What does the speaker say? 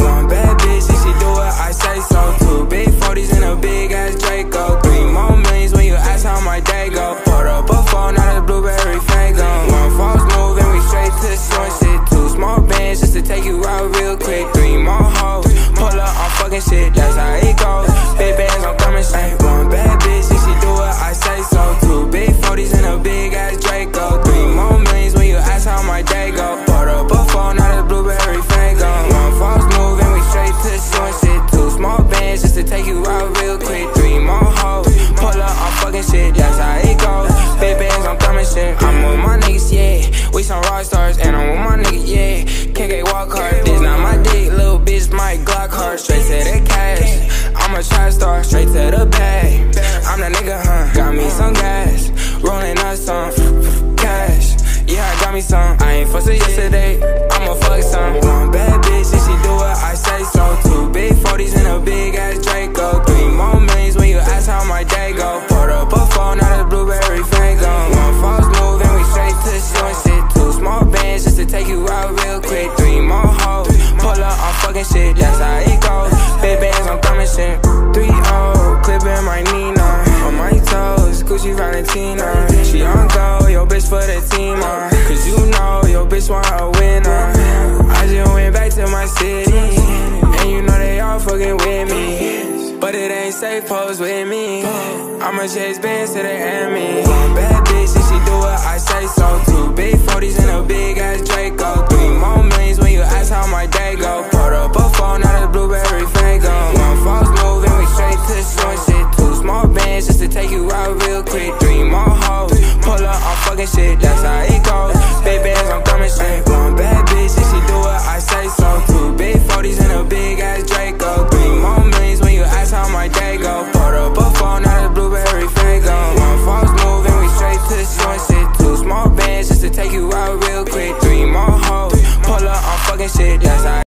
One bad bitch, and she do I say so. Two big 40s and a big ass Draco. Three more millions when you ask how my day go. Put up a not a blueberry Faygo. One false move and we straight to short shit. Two small bands just to take you out real quick. Three more hoes, pull up on fucking shit, that's Gucci Valentina. She on go, yo bitch for the team. Uh. Cause you know your bitch want a winner. I just went back to my city. And you know they all fucking with me. But it ain't safe, pose with me. I'ma chase bands to the. One bad bitch, and she do what I say. take you out real quick. Three more hoes, pull up on fucking shit, that's how